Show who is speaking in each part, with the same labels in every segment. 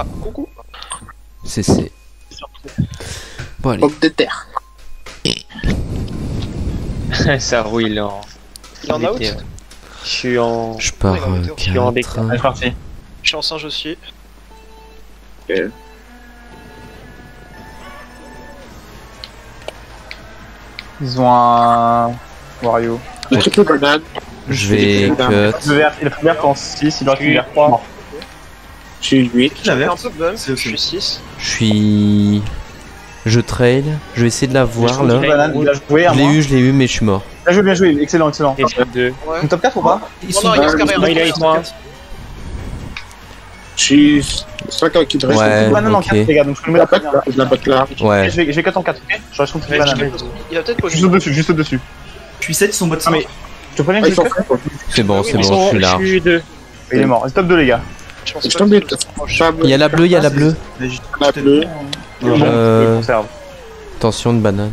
Speaker 1: Ah, coucou.
Speaker 2: CC. Bon, allez.
Speaker 3: Pomme de terre.
Speaker 4: Ça roule, il est en.
Speaker 1: Il est en out.
Speaker 4: Je suis en.
Speaker 2: Je pars
Speaker 1: Ouais,
Speaker 2: euh.
Speaker 4: Je suis en
Speaker 5: parti.
Speaker 1: Je suis en singe aussi.
Speaker 5: Ils ont un. Wario.
Speaker 2: Je vais cut.
Speaker 5: Le vert, il a fait vert en 6, il doit faire vert 3.
Speaker 3: Je suis 8.
Speaker 1: J'ai
Speaker 6: J'avais
Speaker 1: un peu de
Speaker 6: C'est
Speaker 1: je suis 6.
Speaker 2: Je suis. Je trail. Je vais essayer de la voir là. Je l'ai eu, je l'ai eu, mais je suis mort.
Speaker 5: Bien joué, bien joué, excellent, excellent.
Speaker 4: Et.
Speaker 1: Ouais.
Speaker 5: Une top 4 ou pas
Speaker 6: Ils
Speaker 1: Non,
Speaker 6: sont
Speaker 1: non, carré
Speaker 4: Non, il a eu trois.
Speaker 3: Je suis 5 ans qui te reste.
Speaker 2: Ouais.
Speaker 5: Banane en
Speaker 2: ok.
Speaker 5: 4, les gars, donc je
Speaker 3: La. La là.
Speaker 2: Ouais.
Speaker 5: Je vais, je vais cut en 4, ok Je reste contre
Speaker 1: Ouais,
Speaker 5: banane.
Speaker 1: Il va peut-être poser.
Speaker 5: Juste au-dessus, juste au-dessus.
Speaker 6: Je suis 7, ils sont
Speaker 5: Ah,
Speaker 6: 5.
Speaker 5: mais- Je te préviens
Speaker 3: Ah,
Speaker 5: que
Speaker 3: ils
Speaker 5: je.
Speaker 2: C'est bon, c'est bon, je suis là.
Speaker 4: Je suis deux.
Speaker 5: Il est mort. C'est top 2, les gars.
Speaker 1: Je pense
Speaker 3: Je.
Speaker 2: Il y a la bleue, il y a la bleue.
Speaker 3: La bleue.
Speaker 5: Bon,
Speaker 2: Euh. Attention de banane.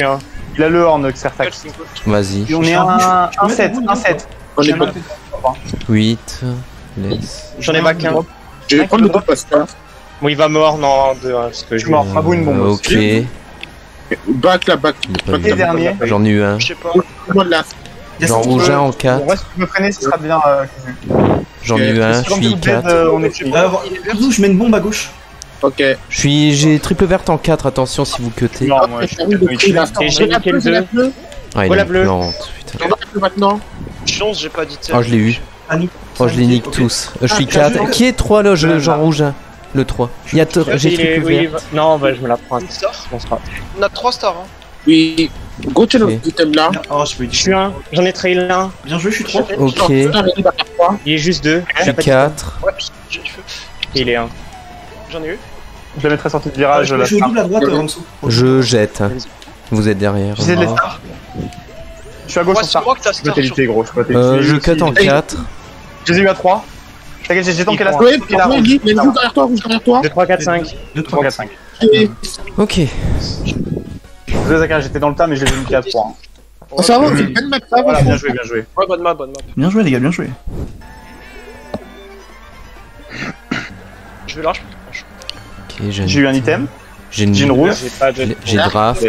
Speaker 4: Un.
Speaker 5: Il a le horn, Xertax.
Speaker 2: Vas-y.
Speaker 5: On est un 1-7, 1-7.
Speaker 3: On est pas.
Speaker 2: 8. Laisse.
Speaker 4: J'en ai pas qu'un.
Speaker 3: Je vais prendre le top parce que.
Speaker 4: Bon, il va mort, non, parce que
Speaker 5: Je mort. Mabou une bombe.
Speaker 2: Euh, ok.
Speaker 3: Back la back.
Speaker 2: J'en ai eu un.
Speaker 1: Je sais pas.
Speaker 2: J'en rouge un en
Speaker 5: Bon,
Speaker 2: 4.
Speaker 5: ouais, si tu peux freiner, ce sera bien.
Speaker 2: J'en ai eu un. Je suis
Speaker 5: vous le faites,
Speaker 2: 4.
Speaker 5: euh, on est fini.
Speaker 6: Kuzu, je mets une bombe à gauche.
Speaker 3: Ok.
Speaker 2: Je suis. J'ai triple verte en 4. Attention si vous cuttez.
Speaker 5: Non, moi, je suis
Speaker 4: j'ai
Speaker 3: la bleue,
Speaker 4: le
Speaker 3: j'ai la
Speaker 4: deux.
Speaker 3: bleue.
Speaker 2: Ah, il
Speaker 4: Voilà
Speaker 2: est
Speaker 4: bleu.
Speaker 2: plante. Putain.
Speaker 3: Bleue maintenant.
Speaker 1: Chance, j'ai pas dit
Speaker 2: Oh, je l'ai eu.
Speaker 6: Ah.
Speaker 2: Oh, je les nique tous. Je suis
Speaker 3: Ah, bien
Speaker 2: 4.
Speaker 3: joué.
Speaker 2: Qui est 3 là Je- J'en rouge un. Le 3. Il y a J'ai triple verte.
Speaker 4: Non, bah, je me la prends. On
Speaker 1: a 3 stars. Hein.
Speaker 3: Oui. Go to
Speaker 2: Ok.
Speaker 3: le là.
Speaker 6: Oh, je peux
Speaker 4: Je suis un. J'en ai trail un.
Speaker 6: Bien joué, je suis 3.
Speaker 2: Ok.
Speaker 4: Il est juste deux.
Speaker 2: Je suis 4.
Speaker 1: Ouais, j'ai du feu.
Speaker 4: Il est un.
Speaker 1: J'en ai eu.
Speaker 5: Je la mettrai sortie de
Speaker 6: Ah,
Speaker 5: virage.
Speaker 6: je au
Speaker 5: star.
Speaker 6: double à droite, en dessous.
Speaker 2: Je jette. Vous êtes derrière.
Speaker 5: J'essaie de les stars. Je suis à gauche
Speaker 1: Ouais,
Speaker 5: sur star.
Speaker 1: moi que t'as
Speaker 5: Je peux
Speaker 1: star.
Speaker 5: t'éviter, gros. Je peux t'éviter.
Speaker 2: Euh, je cut en 4.
Speaker 5: Je les ai eu à 3. T'inquiète, j'ai tanké la star. Rouge.
Speaker 3: une rouge derrière toi, rouge derrière toi.
Speaker 4: 2, 3, 4, 5.
Speaker 6: 2,
Speaker 5: 3,
Speaker 6: 3,
Speaker 5: 4, 5.
Speaker 3: Et-
Speaker 2: Ok.
Speaker 5: Désolé, Zachary, j'étais dans le tas, mais je les ai mis à 3.
Speaker 3: Oh, ça va, c'est une bonne map, ça va.
Speaker 5: Voilà, bien joué, bien joué.
Speaker 1: Ouais, bonne map, bonne map.
Speaker 6: Bien joué, les gars, bien joué.
Speaker 1: Je vais large.
Speaker 2: Ok, j'ai
Speaker 5: J'ai eu un item.
Speaker 2: J'ai une,
Speaker 5: une rouge.
Speaker 4: J'ai
Speaker 2: draft.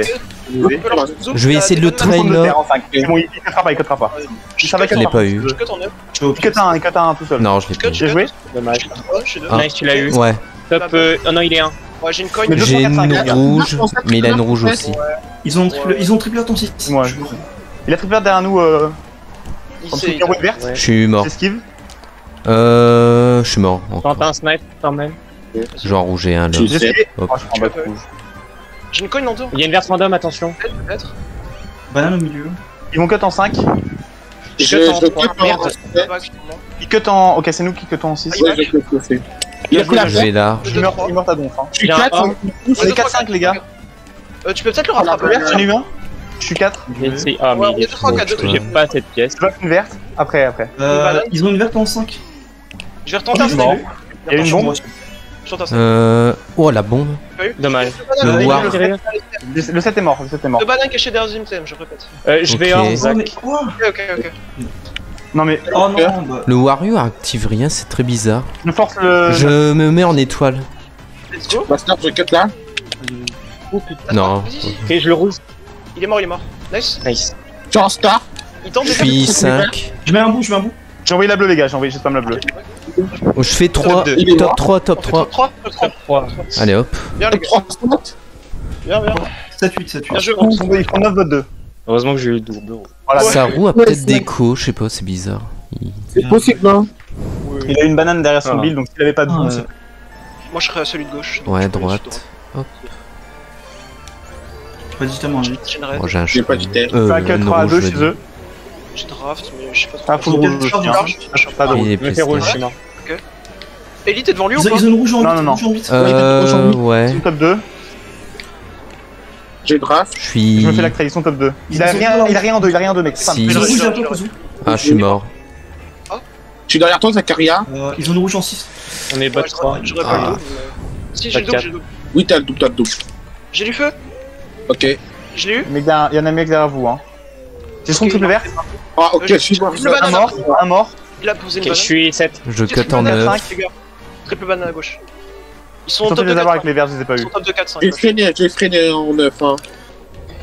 Speaker 1: Je
Speaker 2: vais essayer de le trail, là.
Speaker 5: terre en 5. Bon, il cuttera pas, il cuttera pas.
Speaker 1: Je
Speaker 5: va
Speaker 2: Je l'ai pas eu.
Speaker 1: Je cut en 9.
Speaker 6: Je suis au
Speaker 5: Il cut un, il cut un tout seul.
Speaker 2: Non, je l'ai pas eu.
Speaker 5: J'ai joué
Speaker 4: Dommage.
Speaker 1: Deux.
Speaker 2: Ah.
Speaker 4: Nice, tu l'as eu.
Speaker 2: Ouais.
Speaker 4: Top. euh, Oh non, il est un.
Speaker 1: Ouais, j'ai une coin.
Speaker 2: J'ai une rouge, mais il a une rouge aussi.
Speaker 6: Ils ont triple, ils ont triple ton 6.
Speaker 5: Ouais. Il a triple verte derrière nous. Euh,
Speaker 1: Il
Speaker 5: en dessous
Speaker 1: s'est-
Speaker 5: de rouge verte.
Speaker 4: Ouais.
Speaker 2: Je suis mort. Euh. Je suis mort.
Speaker 4: Tente
Speaker 2: encore.
Speaker 4: un snipe quand même.
Speaker 2: J'en rougeais un là.
Speaker 5: Rouge.
Speaker 1: J'ai une coin en deux.
Speaker 4: Il y a une verse random, attention.
Speaker 1: Peut-être, peut-être.
Speaker 6: Banane au milieu.
Speaker 5: Ils vont cut en 5.
Speaker 3: Je
Speaker 4: Je cut en
Speaker 3: je
Speaker 4: trois.
Speaker 3: cut en-
Speaker 4: Merde.
Speaker 5: Ils cut en. Ok, c'est nous qui cut en 6.
Speaker 1: Ah.
Speaker 3: Il a pris la
Speaker 2: Je vais là.
Speaker 5: Je suis mort, il est mort à donf. Hein.
Speaker 3: Je suis
Speaker 4: Il a un
Speaker 3: 4,
Speaker 4: A.
Speaker 5: On est 4-5, les gars.
Speaker 1: Euh, tu peux peut-être le
Speaker 3: la
Speaker 1: rattraper.
Speaker 5: Verte, j'en ai eu un. Je suis 4.
Speaker 4: Je vais essayer. Ah, mais il
Speaker 1: est 2, 3,
Speaker 4: est
Speaker 1: 4, 2,
Speaker 2: Ouais.
Speaker 4: J'ai pas cette pièce.
Speaker 5: Je vois une verte. Après, après.
Speaker 6: Euh, ils ont une verte en 5.
Speaker 1: Je vais retenter un snipe.
Speaker 5: Il y a une bombe.
Speaker 2: Euh. Oh la bombe.
Speaker 4: Dommage.
Speaker 2: Le war.
Speaker 5: Le 7 est mort, le 7 est mort.
Speaker 1: Le banane caché derrière Zimtem, je répète.
Speaker 4: Euh, je vais
Speaker 6: Oh, quoi
Speaker 1: Ok, ok, ok.
Speaker 5: Non mais,
Speaker 6: Oh non, bah.
Speaker 2: Le Wario active rien, c'est très bizarre.
Speaker 5: je force le.
Speaker 2: Je me mets en étoile.
Speaker 1: Let's go.
Speaker 3: Master, je cut là.
Speaker 2: Non.
Speaker 1: Vas-y.
Speaker 4: Ok, je le rouge.
Speaker 1: Il est mort, il est mort. Nice.
Speaker 4: Nice.
Speaker 3: Tu en star.
Speaker 1: Il tente
Speaker 2: Je
Speaker 1: de
Speaker 2: suis 5.
Speaker 6: Je mets un bout, je mets un bout.
Speaker 5: J'ai envoyé la bleue, les gars, j'ai envoyé juste pas la bleue.
Speaker 2: Je fais 3.
Speaker 1: deux.
Speaker 3: Il est
Speaker 2: Top
Speaker 3: mort.
Speaker 2: 3, top 3.
Speaker 1: 3, 3.
Speaker 4: 3.
Speaker 2: Allez hop.
Speaker 1: Bien, les gars.
Speaker 3: 3 spots.
Speaker 1: Bien, bien.
Speaker 6: 7, 8, 7,
Speaker 1: Bien
Speaker 6: 8.
Speaker 1: joué.
Speaker 5: Ils font- ils font 9 votes 2.
Speaker 4: Heureusement que j'ai eu le double.
Speaker 5: Voilà,
Speaker 1: Ouais.
Speaker 2: Saru a
Speaker 3: Ouais,
Speaker 2: peut-être des coups, je sais pas, c'est bizarre. Il-
Speaker 3: C'est possible, hein.
Speaker 5: il a une banane derrière son
Speaker 4: Ah.
Speaker 5: build, donc s'il avait pas de
Speaker 6: Ah,
Speaker 5: boom,
Speaker 6: ouais.
Speaker 5: c'est-
Speaker 1: Moi, je serais à celui de gauche.
Speaker 2: Ouais, droite.
Speaker 6: Pas digitement, j'ai.
Speaker 1: droite. J'ai une raid.
Speaker 2: Oh, j'ai un
Speaker 3: J'ai pas d'idée.
Speaker 2: Euh,
Speaker 5: un cut
Speaker 2: une
Speaker 5: 3 à
Speaker 2: rouge,
Speaker 5: 2
Speaker 2: je
Speaker 5: chez eux.
Speaker 1: J'ai draft, mais je sais pas trop.
Speaker 5: Ah, rouge.
Speaker 6: le.
Speaker 5: Pas rouge.
Speaker 2: est
Speaker 4: Je me fais
Speaker 2: plus
Speaker 4: rouge, je suis mort.
Speaker 1: Elite est devant lui ou pas
Speaker 6: ils ont une rouge en 8.
Speaker 5: Non, non, non.
Speaker 6: rouge en 8.
Speaker 2: Euh, ouais.
Speaker 5: Top 2.
Speaker 3: J'ai draft.
Speaker 2: Je suis.
Speaker 5: Je me fais la sont top 2. Il a
Speaker 6: Ils sont
Speaker 5: rien, il a rien en 2, il a rien en 2, mec.
Speaker 2: Si.
Speaker 6: Ils ont rouge Kozu.
Speaker 2: Ah, je suis mort.
Speaker 3: Je suis derrière toi, Zakaria.
Speaker 6: Euh, Ils ont une rouge en 6.
Speaker 4: On est
Speaker 1: Ouais,
Speaker 4: 3.
Speaker 1: J'aurais pas
Speaker 2: Ah.
Speaker 1: le double. Si, j'ai le double, j'ai le double.
Speaker 3: Oui, t'as le double, t'as le double.
Speaker 1: J'ai du feu.
Speaker 3: Ok.
Speaker 1: Je l'ai eu.
Speaker 5: Mais il y a il en a un mec derrière vous, hein. J'ai son triple
Speaker 1: non.
Speaker 5: verte,
Speaker 3: Ah, ok, je suis mort.
Speaker 1: Le banane.
Speaker 5: un mort, un mort.
Speaker 1: Il a posé une
Speaker 4: Ok, je
Speaker 1: banane.
Speaker 4: suis 7.
Speaker 2: Je cut en
Speaker 1: banane,
Speaker 2: 9.
Speaker 1: cinq, les gars. Triple banane à gauche. Ils sont
Speaker 5: suis
Speaker 1: top
Speaker 5: de
Speaker 1: de
Speaker 5: les
Speaker 1: 4.
Speaker 5: avoir avec les verts, je les ai pas
Speaker 1: Ils
Speaker 5: eu.
Speaker 1: sont top de 4, 5.
Speaker 3: J'ai freiné, j'ai freiné en neuf. Hein.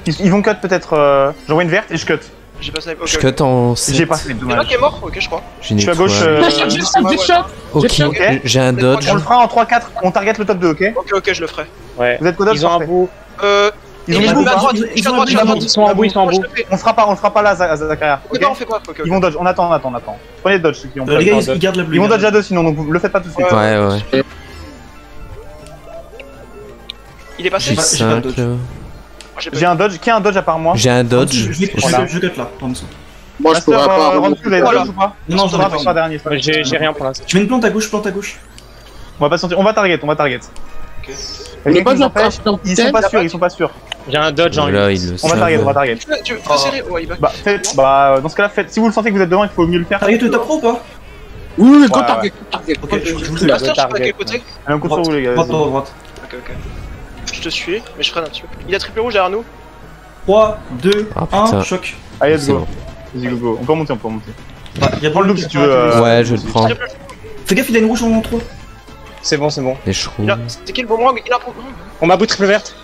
Speaker 5: Ils, ils vont cut peut-être. Euh... J'envoie une verte et je cut.
Speaker 1: J'ai pas snipe. Ok.
Speaker 2: Je cut en 7.
Speaker 5: J'ai pas slip,
Speaker 1: Il y en a
Speaker 5: dommage.
Speaker 1: qui est mort Ok, je crois.
Speaker 2: J'ai
Speaker 5: Je suis à gauche. euh,
Speaker 3: J'ai shot, j'ai shot, j'ai shot.
Speaker 2: Ok,
Speaker 5: Ok.
Speaker 2: j'ai un dodge.
Speaker 5: On le fera en 3-4, on target le top 2, ok
Speaker 1: Ok, ok, je le ferai.
Speaker 4: Ouais.
Speaker 5: Vous êtes
Speaker 4: Ils ont un bout.
Speaker 1: Euh.
Speaker 5: Ils ont
Speaker 1: à
Speaker 5: bout,
Speaker 6: ils ont-
Speaker 1: je suis
Speaker 6: ils
Speaker 1: à
Speaker 6: ont
Speaker 1: droite,
Speaker 6: un.
Speaker 4: Ils sont en bout, ils sont en
Speaker 1: Moi,
Speaker 4: bout.
Speaker 5: On se fera pas, on le fera pas là, Zachariah.
Speaker 1: Ok,
Speaker 5: Ok
Speaker 1: on fait quoi.
Speaker 5: Ils vont dodge, on attend, on attend, on attend. Prenez le dodge ceux qui ont
Speaker 6: Euh, les gars, ils, ils gardent.
Speaker 5: Ils vont dodge à deux sinon, donc vous le faites pas tout de suite.
Speaker 1: Ouais,
Speaker 2: Ouais,
Speaker 1: Il est passé
Speaker 2: J'ai
Speaker 6: pas- j'ai pas de
Speaker 2: 5.
Speaker 6: dodge.
Speaker 1: J'ai pas
Speaker 5: J'ai un dodge, qui a un dodge à part moi
Speaker 2: J'ai un dodge.
Speaker 6: Je je cut là, en dessous.
Speaker 3: Moi, je pourrais pas.
Speaker 5: euh, ou pas
Speaker 6: Non,
Speaker 5: je pas dernier.
Speaker 4: J'ai rien pour l'instant.
Speaker 6: Je mets une plante à gauche, plante à gauche.
Speaker 5: On va pas sentir, on va target, on va target. Ils sont pas sûrs, ils sont pas sûrs.
Speaker 4: J'ai un dodge en
Speaker 2: Là,
Speaker 4: 8.
Speaker 2: il le
Speaker 5: On va target, on va target.
Speaker 1: Tu veux- Tu veux serrer Ouais, il va.
Speaker 5: Bah, faites, bah, dans ce cas-là, faites. Si vous le sentez que vous êtes devant, il faut mieux le faire.
Speaker 6: Target le top pro ou pas
Speaker 3: Oui, oui, go
Speaker 5: Ouais,
Speaker 3: target.
Speaker 6: Ok, je- vous le
Speaker 4: target,
Speaker 5: Même vous, les gars.
Speaker 6: Droite, droite.
Speaker 1: Ok, ok. Je te suis, mais je freine un petit peu. Il a triple rouge derrière nous.
Speaker 6: 3, 2,
Speaker 2: Ah, putain.
Speaker 6: 1, choc.
Speaker 5: Allez, let's
Speaker 2: C'est
Speaker 5: go.
Speaker 2: bon.
Speaker 5: Vas-y, go, go. On peut remonter, on peut remonter.
Speaker 6: Ah, il y a
Speaker 5: Prends le loop si tu veux. euh,
Speaker 2: Ouais, je vais le prendre.
Speaker 1: Triple-
Speaker 6: Fais gaffe, il a une rouge en 3.
Speaker 4: C'est bon, c'est bon.
Speaker 2: Les.
Speaker 1: Il a- C'est qui le boomerang Il a un
Speaker 4: On m'a bout triple verte.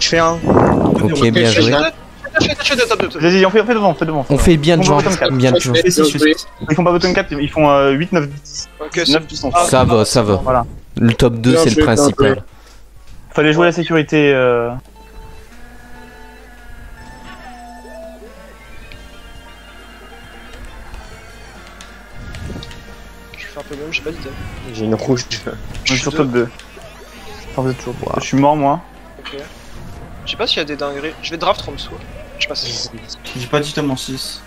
Speaker 4: Je fais un.
Speaker 2: Ok, bien
Speaker 1: Je
Speaker 2: joué.
Speaker 1: fais deux top 2.
Speaker 5: Vas-y, on fait, on fait devant, on fait devant.
Speaker 2: On fait bien de bien
Speaker 6: six.
Speaker 5: Ils font pas bottom 4, ils font euh, 8, 9, 10.
Speaker 1: Ok, c'est
Speaker 5: 9 puissance.
Speaker 1: Ah,
Speaker 2: Ça va, ça va.
Speaker 5: Voilà.
Speaker 2: Le top 2,
Speaker 3: Bien
Speaker 2: c'est le
Speaker 3: joué, bien
Speaker 2: principal.
Speaker 5: Fallait jouer la sécurité. Euh...
Speaker 1: Je fais un peu même, j'ai pas d'idée.
Speaker 4: J'ai une rouge.
Speaker 5: On
Speaker 1: Je suis
Speaker 5: sur top 2. Enfin, vous êtes toujours.
Speaker 2: Wow.
Speaker 5: Je suis mort, moi.
Speaker 1: Ok. Je sais pas s'il y a des dingueries. Je vais draft en dessous. Je passe.
Speaker 6: J'ai pas d'item en 6.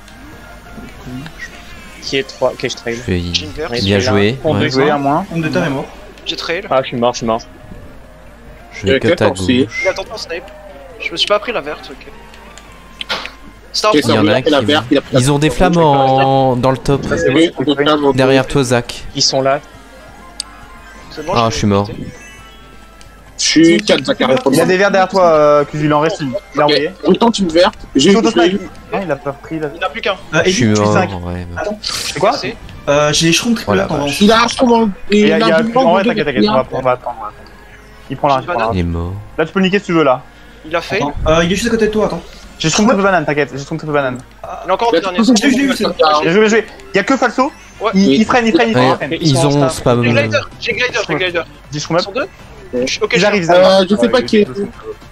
Speaker 4: Qui est 3 Ok, je
Speaker 2: Je
Speaker 4: trail.
Speaker 2: Bien joué.
Speaker 4: On
Speaker 2: ouais.
Speaker 4: deux.
Speaker 5: Joué à moins.
Speaker 6: Homme de est mort.
Speaker 1: J'ai trail.
Speaker 4: Ah, je suis mort, je suis mort.
Speaker 2: Je vais
Speaker 3: Ok,
Speaker 2: cut à
Speaker 3: aussi.
Speaker 2: gauche.
Speaker 1: Il attend ton snipe. Je me suis pas pris la verte, ok. Star
Speaker 3: J'ai
Speaker 2: Il y en a qui- Ils ont des flammes en... dans le top.
Speaker 3: Un-
Speaker 2: Derrière toi, Zach.
Speaker 4: Ils sont là.
Speaker 1: Bon,
Speaker 2: Ah, je suis mort.
Speaker 3: Je suis 4 Zachary pour
Speaker 5: Il y a des verts derrière toi, euh, Cusul, il en reste une. Il a envoyé.
Speaker 3: On tente une verte. J'ai.
Speaker 5: Non, il a pas pris là.
Speaker 1: Il n'a plus qu'un.
Speaker 6: Euh,
Speaker 2: Je suis mort. Ouais, bah.
Speaker 5: C'est quoi
Speaker 6: euh, j'ai Shroom
Speaker 2: Oh la
Speaker 6: triple en
Speaker 2: vache.
Speaker 3: Il a un.
Speaker 5: Il y a, il a
Speaker 3: un
Speaker 5: t'inquiète, t'inquiète, on va, on va attendre. Il prend la, il prend la.
Speaker 2: Il est mort.
Speaker 5: Là, tu peux le niquer si tu veux, là.
Speaker 1: Il a fait.
Speaker 6: Euh, il est juste à côté de toi, attends.
Speaker 5: J'ai Shroom triple banane, t'inquiète, j'ai Shroom triple banane.
Speaker 1: Il a encore un dernier.
Speaker 6: Je l'ai vu, c'est bon.
Speaker 5: Bien joué, bien joué. Il y a que Falso.
Speaker 1: Ouais.
Speaker 5: Il, il freine, il freine, il freine.
Speaker 4: Ils
Speaker 2: ont spam.
Speaker 1: J'ai glider, j'ai glider, j'ai glider.
Speaker 5: Dis up.
Speaker 1: sont deux Je- Ok,
Speaker 5: Ils arrivent, ils
Speaker 3: Euh,
Speaker 5: arrivent.
Speaker 3: je sais pas qui est.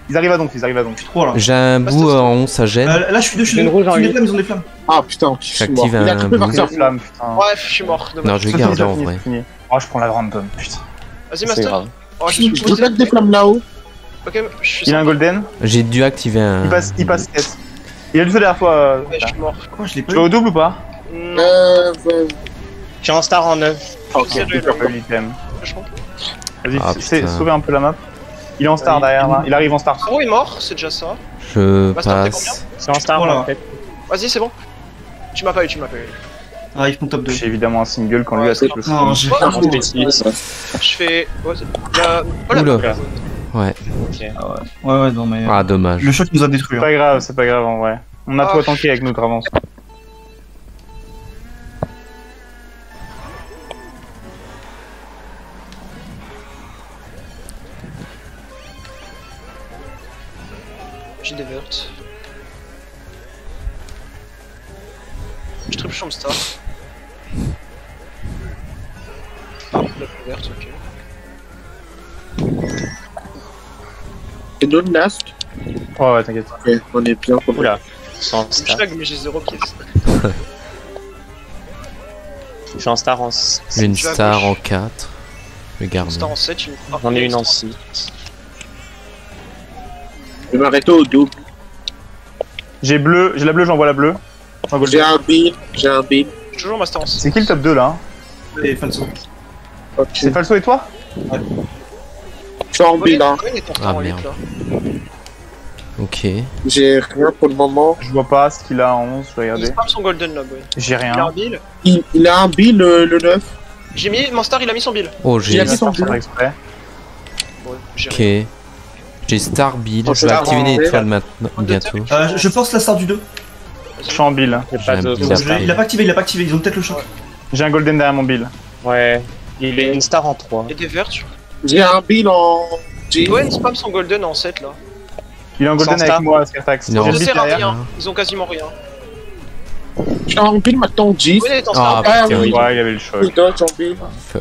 Speaker 5: Ils arrivent à donc, ils arrivent à donc.
Speaker 6: 3 là.
Speaker 2: J'ai un bout en 11, ça gêne.
Speaker 6: Euh, là, je suis deux, je suis
Speaker 4: J'ai
Speaker 6: deux. Ils ont des flammes, ils ont des flammes.
Speaker 3: Ah putain, je suis mort.
Speaker 2: J'active
Speaker 3: Il a
Speaker 2: un
Speaker 3: triple
Speaker 2: bout.
Speaker 3: partir.
Speaker 5: Flamme, putain.
Speaker 1: Bref, je suis mort.
Speaker 2: Non, je vais garder en vrai.
Speaker 5: Oh, je prends la random, putain.
Speaker 1: Vas-y,
Speaker 4: C'est
Speaker 1: Master. Oh, je
Speaker 3: Je
Speaker 1: suis
Speaker 3: peux mettre des flammes là-haut.
Speaker 1: Ok, je suis
Speaker 5: Il a un golden.
Speaker 2: J'ai dû activer un.
Speaker 5: Il passe, il passe tête. Il a du feu derrière toi. euh,
Speaker 1: Ouais, je suis mort.
Speaker 6: Quoi, je l'ai pas
Speaker 5: Tu vas
Speaker 6: eu
Speaker 5: au double ou pas
Speaker 1: Non,
Speaker 3: Euh, ouais.
Speaker 4: Je suis en star en 9.
Speaker 5: Ok,
Speaker 1: c'est
Speaker 5: il
Speaker 1: le-
Speaker 5: a pas eu
Speaker 1: franchement.
Speaker 5: Vas-y,
Speaker 2: Ah,
Speaker 5: c'est-
Speaker 2: putain.
Speaker 5: sauvez un peu la map. Il est en star
Speaker 6: Oui.
Speaker 5: derrière, là. il arrive en star.
Speaker 1: Zoro est mort, c'est déjà ça.
Speaker 2: Je
Speaker 1: Master, t'es
Speaker 2: passe.
Speaker 4: Je suis en star
Speaker 6: Voilà.
Speaker 4: en fait.
Speaker 1: Vas-y, c'est bon. Tu m'as pas eu, tu m'as pas eu.
Speaker 6: Ah, ils font top 2.
Speaker 5: J'ai évidemment un single quand lui a triple.
Speaker 6: Non, j'ai fait un
Speaker 1: je- fais. Ouais, c'est- il y a- Oh la
Speaker 2: Oula.
Speaker 1: merde.
Speaker 2: Ouais.
Speaker 6: Ouais, ouais, non, mais.
Speaker 2: Ah, dommage.
Speaker 6: Le choc nous a détruit.
Speaker 5: C'est
Speaker 6: hein.
Speaker 5: pas grave, c'est pas grave en vrai. On a
Speaker 1: Ah.
Speaker 5: tout à tanker avec notre avance.
Speaker 1: J'ai des vertes. Je triple star. Ah, la plus verte, ok.
Speaker 3: Et non last.
Speaker 5: Ouais, ouais, t'inquiète.
Speaker 3: Ok, on est bien.
Speaker 4: Oula. Je suis en
Speaker 1: Je
Speaker 4: star.
Speaker 1: lag, mais j'ai zéro pièce.
Speaker 4: Je suis en star en 6.
Speaker 2: J'ai une
Speaker 1: Je vais à
Speaker 2: star en 4. Je vais garder.
Speaker 1: Star en 7, tu me ah,
Speaker 4: J'en ai une en
Speaker 1: star.
Speaker 4: 6.
Speaker 3: Je vais m'arrêter au double.
Speaker 5: J'ai bleu, j'ai la bleue, j'envoie la bleue. Un.
Speaker 3: J'ai un bill. J'ai un bill.
Speaker 1: J'ai toujours ma 6.
Speaker 5: C'est qui le top 2 là hein
Speaker 6: Et Falso.
Speaker 5: C'est Falso et toi
Speaker 3: Je suis en bill hein.
Speaker 2: Ah, merde. Ok.
Speaker 3: J'ai rien pour le moment.
Speaker 5: Je vois pas ce qu'il a en 11, je vais
Speaker 1: Il spam son golden là, boy.
Speaker 5: J'ai
Speaker 1: Il a un
Speaker 5: rien.
Speaker 1: bill.
Speaker 3: Il, il a un bill le, le 9.
Speaker 1: J'ai mis mon star, il a mis son bill.
Speaker 2: Oh,
Speaker 3: Il
Speaker 2: j'ai.
Speaker 3: a mis son bill.
Speaker 5: exprès.
Speaker 1: Ouais.
Speaker 2: Ok. J'ai Star Bill.
Speaker 3: Oh,
Speaker 2: Je vais activer
Speaker 3: V.
Speaker 2: étoiles maintenant. Bientôt.
Speaker 6: Euh, je force la star du 2.
Speaker 5: Je suis en bill.
Speaker 4: J'ai
Speaker 2: J'ai
Speaker 4: pas de.
Speaker 6: Il a pas activé, il a pas activé. Ils ont peut-être le choc.
Speaker 5: J'ai un golden derrière mon bill.
Speaker 4: Ouais. Il est une star en 3.
Speaker 1: Il y a des crois.
Speaker 3: J'ai un bill en G.
Speaker 1: Owen spam son golden en 7 là.
Speaker 5: Il est en golden
Speaker 4: Sans
Speaker 5: avec
Speaker 4: star.
Speaker 5: moi, Scartax. J'ai
Speaker 1: à
Speaker 5: derrière.
Speaker 1: rien. Ils ont quasiment rien.
Speaker 3: J'ai un bill maintenant en.
Speaker 1: Owen est en
Speaker 2: Ah,
Speaker 1: star.
Speaker 3: Ah
Speaker 2: putain,
Speaker 3: oui.
Speaker 5: Ouais, il avait le choc.
Speaker 3: Oui, dodge en.